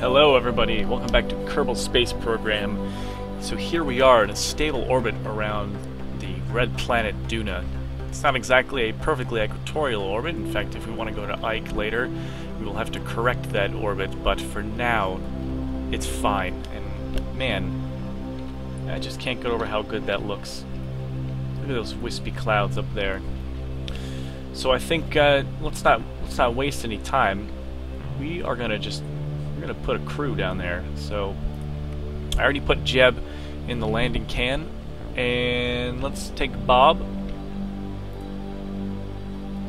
Hello everybody, welcome back to Kerbal Space Program. So here we are in a stable orbit around the red planet Duna. It's not exactly a perfectly equatorial orbit, in fact if we want to go to Ike later, we will have to correct that orbit, but for now, it's fine. And man, I just can't get over how good that looks. Look at those wispy clouds up there. So I think uh, let's not let's not waste any time. We are gonna just we're gonna put a crew down there. So I already put Jeb in the landing can, and let's take Bob,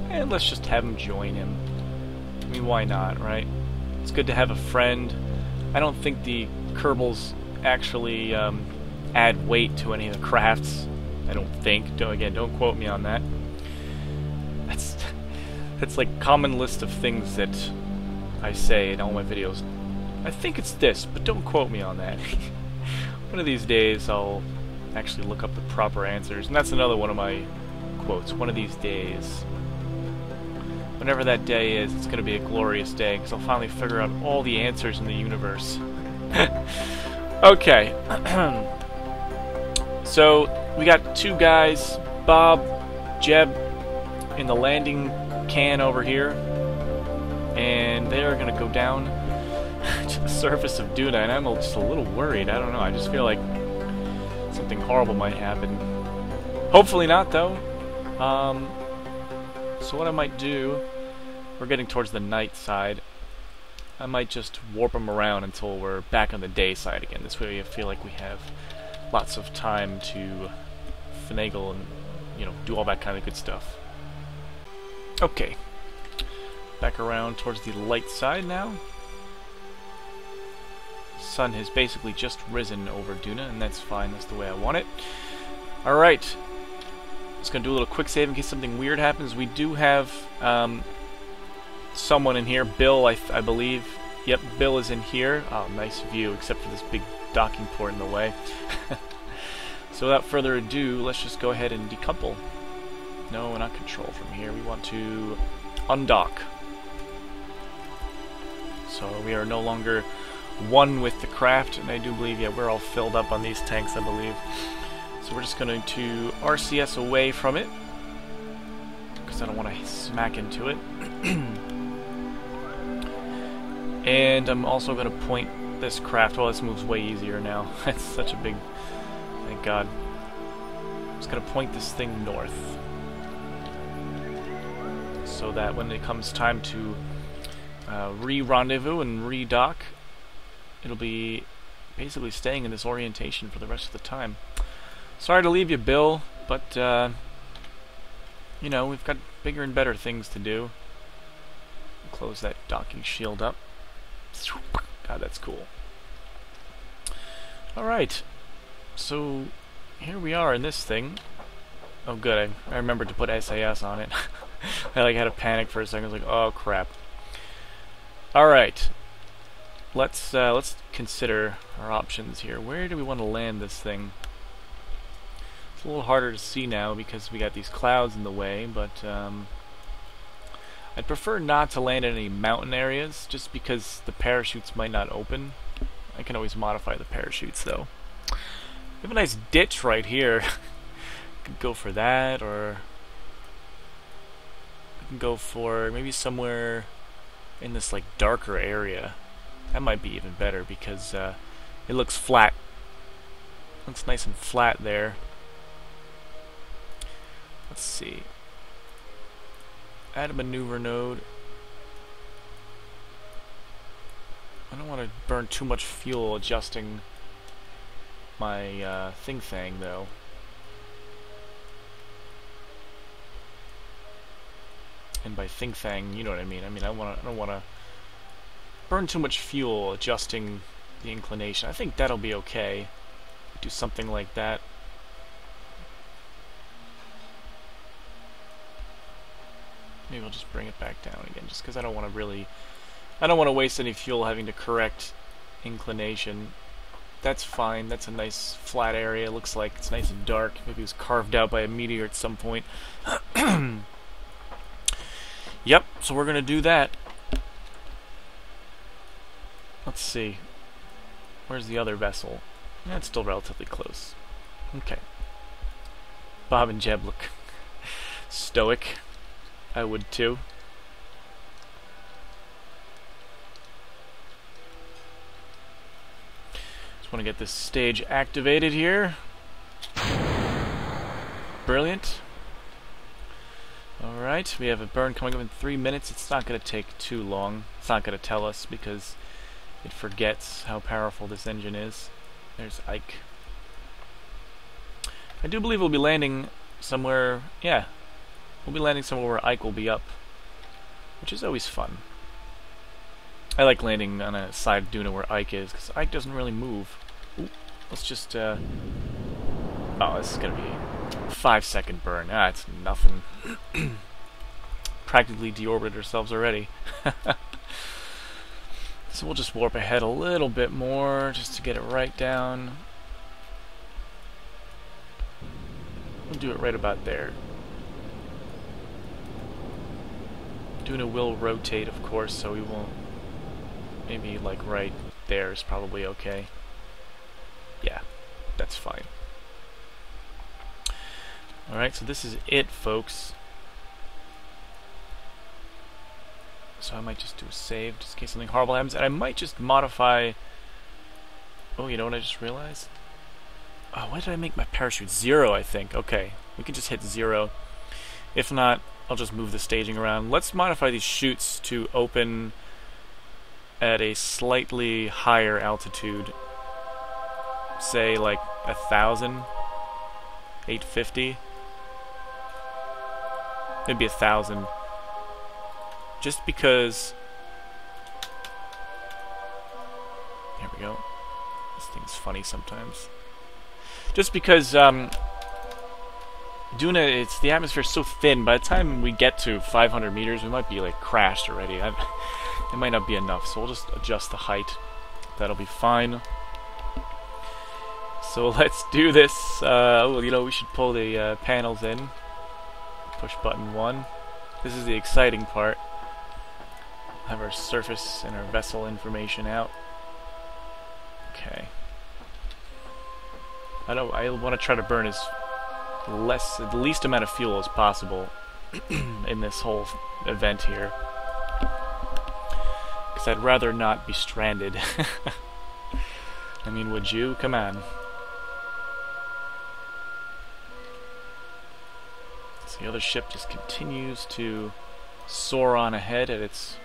and let's just have him join him. I mean, why not, right? It's good to have a friend. I don't think the Kerbals actually um, add weight to any of the crafts. I don't think. Don't again, don't quote me on that. That's that's like common list of things that I say in all my videos. I think it's this, but don't quote me on that. one of these days I'll actually look up the proper answers, and that's another one of my quotes. One of these days. Whenever that day is, it's going to be a glorious day, because I'll finally figure out all the answers in the universe. okay. so, we got two guys, Bob, Jeb, in the landing can over here, and they are going to go down to the surface of Duna, and I'm just a little worried. I don't know. I just feel like something horrible might happen. Hopefully not, though. Um, so what I might do, we're getting towards the night side. I might just warp them around until we're back on the day side again. This way I feel like we have lots of time to finagle and, you know, do all that kind of good stuff. Okay. Back around towards the light side now. Sun has basically just risen over Duna, and that's fine. That's the way I want it. Alright. Just going to do a little quick save in case something weird happens. We do have um, someone in here. Bill, I, I believe. Yep, Bill is in here. Oh, nice view, except for this big docking port in the way. so without further ado, let's just go ahead and decouple. No, we're not control from here. We want to undock. So we are no longer one with the craft, and I do believe, yeah, we're all filled up on these tanks, I believe. So we're just going to RCS away from it, because I don't want to smack into it. and I'm also going to point this craft, well, this moves way easier now. it's such a big, thank God. I'm just going to point this thing north so that when it comes time to uh, re-rendezvous and re-dock, it'll be basically staying in this orientation for the rest of the time. Sorry to leave you, Bill, but, uh, you know, we've got bigger and better things to do. Close that docking shield up. God, that's cool. Alright, so here we are in this thing. Oh good, I, I remembered to put SAS on it. I like had a panic for a second. I was like, oh crap. All right. Let's uh, let's consider our options here. Where do we want to land this thing? It's a little harder to see now because we got these clouds in the way, but um, I'd prefer not to land in any mountain areas, just because the parachutes might not open. I can always modify the parachutes though. We have a nice ditch right here. Could go for that, or can go for maybe somewhere in this like darker area. That might be even better because uh, it looks flat. Looks nice and flat there. Let's see. Add a maneuver node. I don't want to burn too much fuel adjusting my uh, thing thing though. and by thing thing, you know what I mean. I mean, I want I don't want to burn too much fuel adjusting the inclination. I think that'll be okay. Do something like that. Maybe I'll just bring it back down again, just because I don't want to really... I don't want to waste any fuel having to correct inclination. That's fine. That's a nice flat area. Looks like it's nice and dark. Maybe it was carved out by a meteor at some point. Yep, so we're going to do that. Let's see. Where's the other vessel? That's still relatively close. Okay. Bob and Jeb look stoic. I would too. Just want to get this stage activated here. Brilliant. Alright, we have a burn coming up in three minutes. It's not going to take too long. It's not going to tell us because it forgets how powerful this engine is. There's Ike. I do believe we'll be landing somewhere... Yeah, we'll be landing somewhere where Ike will be up. Which is always fun. I like landing on a side Duna where Ike is, because Ike doesn't really move. Ooh, let's just, uh... Oh, this is gonna be a five second burn. Ah, it's nothing. Practically deorbited ourselves already. so we'll just warp ahead a little bit more, just to get it right down. We'll do it right about there. Duna will rotate, of course, so we won't Maybe like right there is probably okay. Yeah, that's fine. Alright, so this is it, folks. So I might just do a save, just in case something horrible happens, and I might just modify... Oh, you know what I just realized? Oh, why did I make my parachute? Zero, I think. Okay, we can just hit zero. If not, I'll just move the staging around. Let's modify these chutes to open at a slightly higher altitude, say like a thousand, eight fifty, maybe a thousand, just because. Here we go. This thing's funny sometimes. Just because um, Duna, it's the atmosphere's so thin. By the time we get to 500 meters, we might be like crashed already. I, it might not be enough, so we'll just adjust the height. That'll be fine. So let's do this. Uh, well, you know, we should pull the uh, panels in. Push button 1. This is the exciting part. Have our surface and our vessel information out. Okay. I don't. I want to try to burn as less, the least amount of fuel as possible in this whole event here. Because I'd rather not be stranded. I mean, would you? Come on. So the other ship just continues to soar on ahead at its,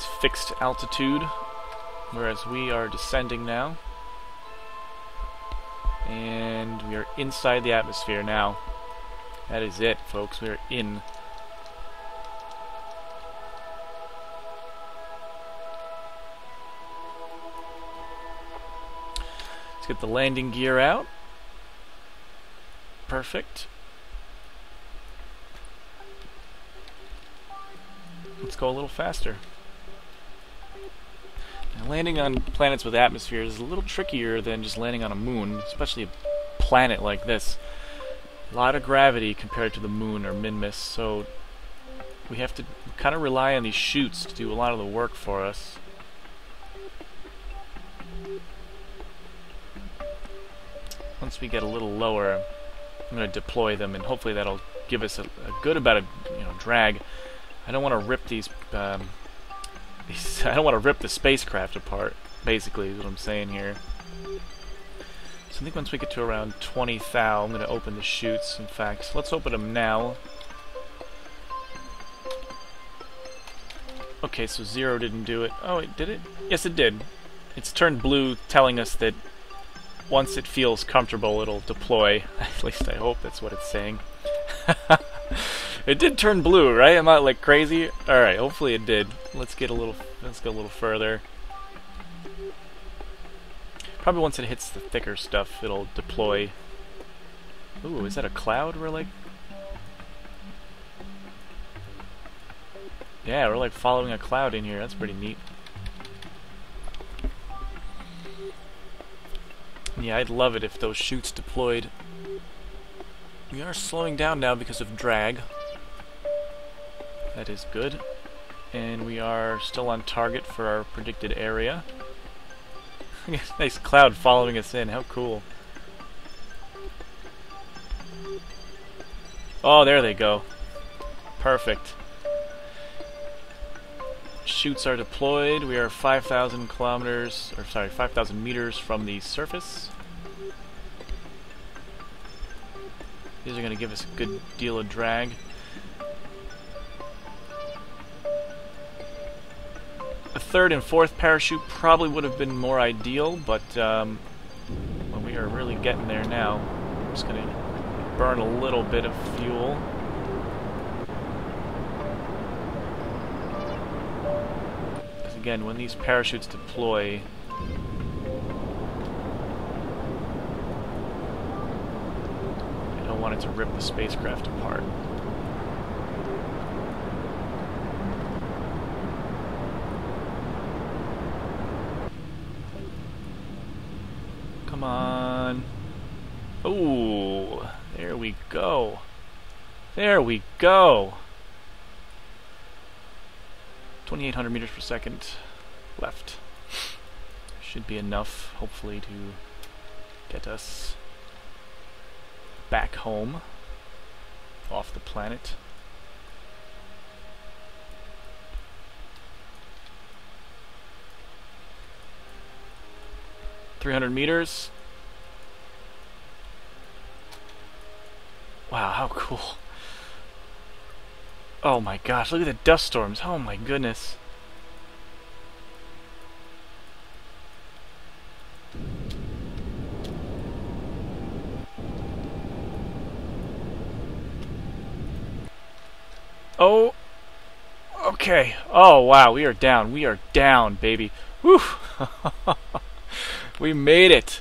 its fixed altitude, whereas we are descending now. And we are inside the atmosphere now. That is it, folks. We are in Let's get the landing gear out. Perfect. Let's go a little faster. Landing on planets with atmospheres is a little trickier than just landing on a moon, especially a planet like this. A lot of gravity compared to the moon or Minmus, so we have to kind of rely on these chutes to do a lot of the work for us. once we get a little lower, I'm going to deploy them, and hopefully that'll give us a, a good about a you know drag. I don't want to rip these, um, these I don't want to rip the spacecraft apart. Basically, is what I'm saying here. So I think once we get to around 20 thou, I'm going to open the chutes. In fact, let's open them now. Okay, so zero didn't do it. Oh, it did it? Yes, it did. It's turned blue, telling us that once it feels comfortable, it'll deploy. At least I hope that's what it's saying. it did turn blue, right? I'm I like crazy. All right, hopefully it did. Let's get a little. Let's go a little further. Probably once it hits the thicker stuff, it'll deploy. Ooh, is that a cloud we're like? Yeah, we're like following a cloud in here. That's pretty neat. Yeah, I'd love it if those chutes deployed. We are slowing down now because of drag. That is good. And we are still on target for our predicted area. nice cloud following us in. How cool. Oh, there they go. Perfect. Chutes are deployed. We are 5,000 kilometers, or sorry, 5,000 meters from the surface. These are going to give us a good deal of drag. Third and fourth parachute probably would have been more ideal, but um, well, we are really getting there now. I'm just going to burn a little bit of fuel. Again, when these parachutes deploy, I don't want it to rip the spacecraft apart. Come on. Ooh, there we go. There we go. 2,800 meters per second left. Should be enough, hopefully, to get us back home off the planet. Three hundred meters. Wow, how cool. Oh my gosh, look at the dust storms. Oh my goodness. Oh. Okay. Oh wow, we are down. We are down, baby. Whew. we made it.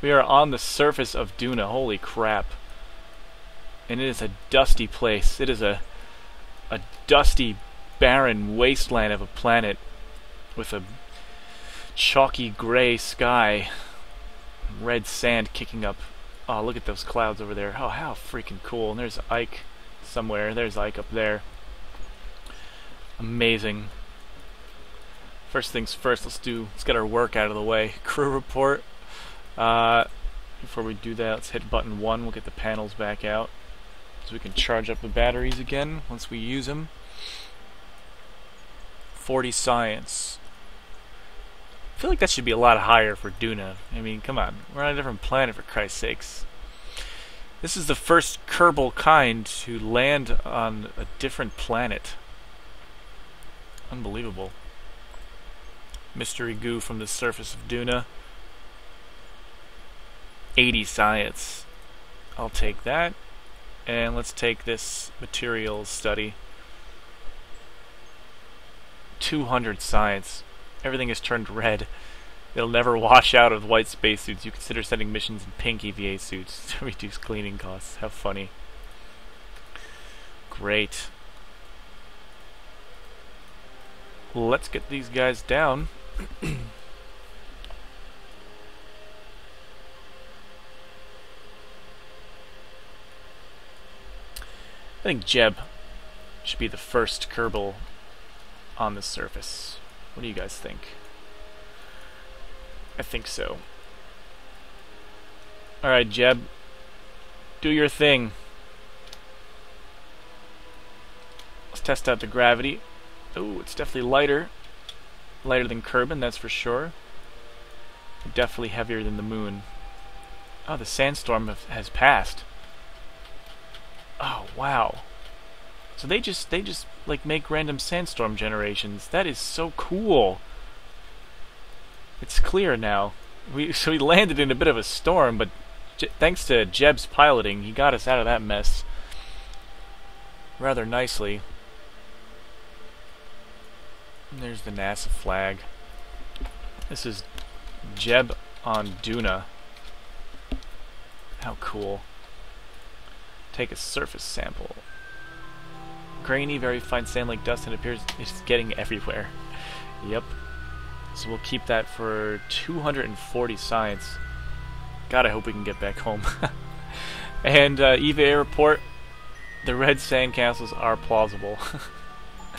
We are on the surface of Duna. Holy crap. And it is a dusty place. It is a a dusty, barren wasteland of a planet with a chalky gray sky, red sand kicking up. Oh, look at those clouds over there. Oh, how freaking cool. And there's Ike somewhere. There's Ike up there. Amazing. First things first, let's do, let's get our work out of the way. Crew report. Uh, before we do that, let's hit button 1. We'll get the panels back out. So we can charge up the batteries again once we use them. 40 science. I feel like that should be a lot higher for Duna. I mean, come on. We're on a different planet, for Christ's sakes. This is the first Kerbal kind to land on a different planet. Unbelievable. Mystery goo from the surface of Duna. 80 science. I'll take that. And let's take this materials study. 200 science. Everything is turned red. It'll never wash out of white spacesuits. You consider sending missions in pink EVA suits to reduce cleaning costs. How funny. Great. Let's get these guys down. I think Jeb should be the first Kerbal on the surface. What do you guys think? I think so. Alright, Jeb. Do your thing. Let's test out the gravity. Oh, it's definitely lighter. Lighter than Kerbin, that's for sure. Definitely heavier than the moon. Oh, the sandstorm has passed. Oh, wow. So they just they just like make random sandstorm generations. That is so cool. It's clear now. We so we landed in a bit of a storm, but J thanks to Jeb's piloting, he got us out of that mess rather nicely. And there's the NASA flag. This is Jeb on Duna. How cool take a surface sample. Grainy, very fine sand like dust and it appears it's getting everywhere. Yep. So we'll keep that for 240 science. God, I hope we can get back home. and uh, EVA report, the red sand castles are plausible.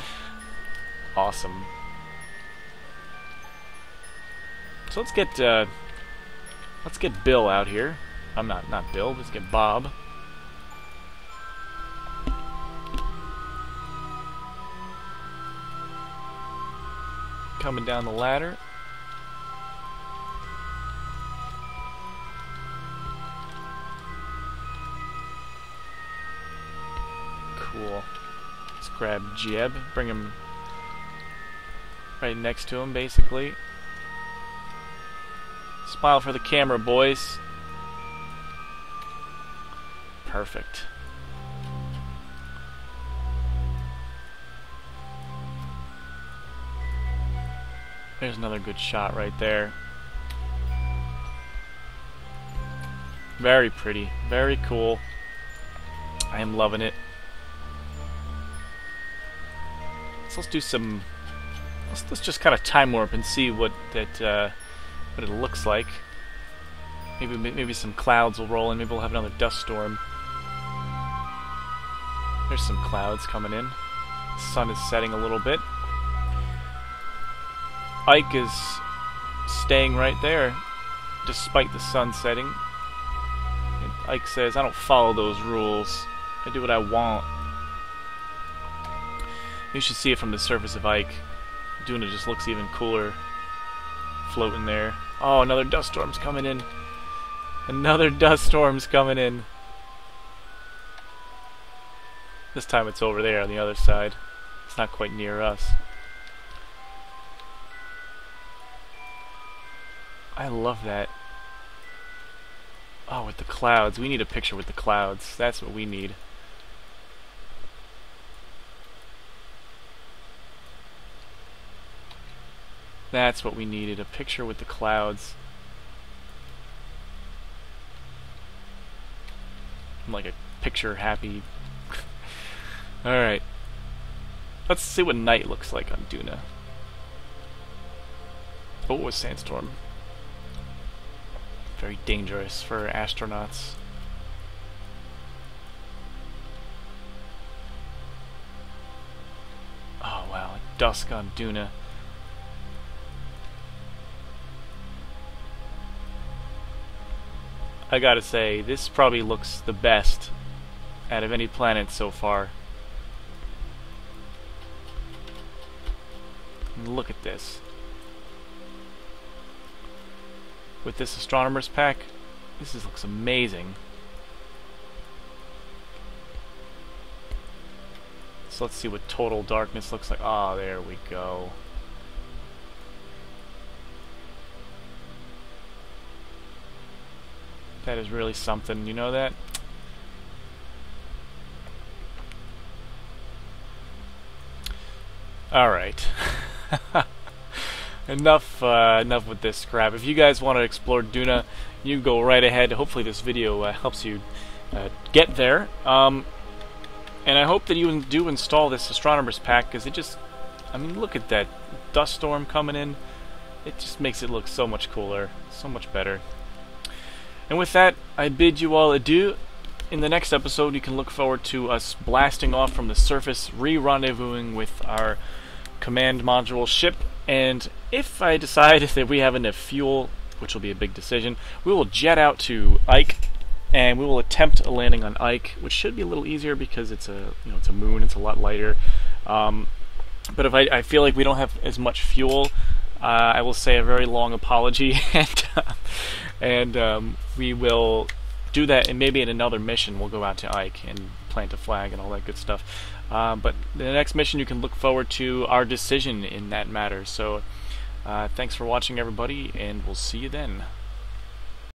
awesome. So let's get uh, let's get Bill out here. I'm not not Bill. Let's get Bob. Coming down the ladder. Cool. Let's grab Jeb, bring him right next to him, basically. Smile for the camera, boys. Perfect. There's another good shot right there. Very pretty. Very cool. I am loving it. So let's do some... Let's, let's just kind of time warp and see what that uh, what it looks like. Maybe maybe some clouds will roll in. Maybe we'll have another dust storm. There's some clouds coming in. The sun is setting a little bit. Ike is staying right there, despite the sun setting. And Ike says, I don't follow those rules. I do what I want. You should see it from the surface of Ike. Duna just looks even cooler floating there. Oh, another dust storm's coming in. Another dust storm's coming in. This time it's over there on the other side. It's not quite near us. I love that. Oh, with the clouds. We need a picture with the clouds. That's what we need. That's what we needed, a picture with the clouds. I'm like a picture happy. Alright. Let's see what night looks like on Duna. Oh, a sandstorm. Very dangerous for astronauts. Oh wow, dusk on Duna. I gotta say, this probably looks the best out of any planet so far. Look at this. With this astronomer's pack, this is, looks amazing. So let's see what total darkness looks like. Ah, oh, there we go. That is really something, you know that? Alright. enough uh, enough with this crap. If you guys want to explore Duna, you go right ahead. Hopefully this video uh, helps you uh, get there. Um, and I hope that you do install this Astronomer's Pack, because it just... I mean, look at that dust storm coming in. It just makes it look so much cooler, so much better. And with that, I bid you all adieu. In the next episode, you can look forward to us blasting off from the surface, re-rendezvousing with our command module ship, and if I decide that we have enough fuel, which will be a big decision, we will jet out to Ike, and we will attempt a landing on Ike, which should be a little easier because it's a you know it's a moon, it's a lot lighter. Um, but if I, I, feel like we don't have as much fuel, uh, I will say a very long apology and and um, we will do that, and maybe in another mission we'll go out to Ike and plant a flag and all that good stuff. Uh, but the next mission you can look forward to our decision in that matter. So uh, thanks for watching, everybody, and we'll see you then.